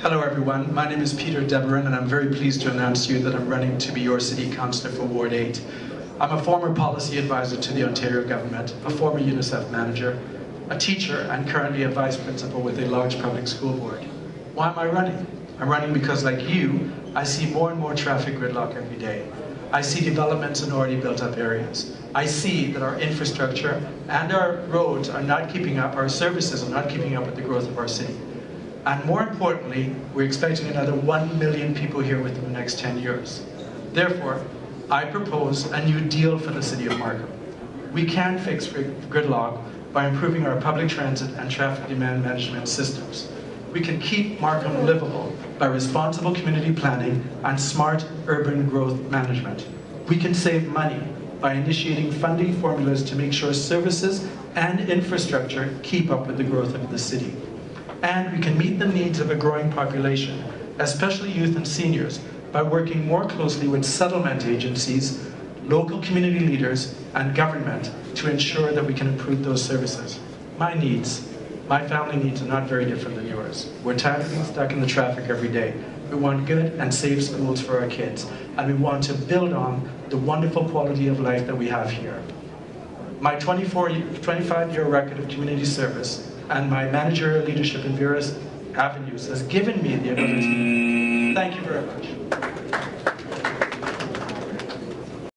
Hello everyone, my name is Peter Deboran and I'm very pleased to announce to you that I'm running to be your City Councillor for Ward 8. I'm a former policy advisor to the Ontario Government, a former UNICEF manager, a teacher and currently a vice principal with a large public school board. Why am I running? I'm running because like you, I see more and more traffic gridlock every day. I see developments in already built up areas. I see that our infrastructure and our roads are not keeping up, our services are not keeping up with the growth of our city. And more importantly, we're expecting another 1 million people here within the next 10 years. Therefore, I propose a new deal for the city of Markham. We can fix gridlock by improving our public transit and traffic demand management systems. We can keep Markham livable by responsible community planning and smart urban growth management. We can save money by initiating funding formulas to make sure services and infrastructure keep up with the growth of the city and we can meet the needs of a growing population, especially youth and seniors, by working more closely with settlement agencies, local community leaders, and government to ensure that we can improve those services. My needs, my family needs are not very different than yours. We're tired of being stuck in the traffic every day. We want good and safe schools for our kids, and we want to build on the wonderful quality of life that we have here. My 24, 25 year record of community service and my managerial leadership in various avenues has given me the ability. Thank you very much.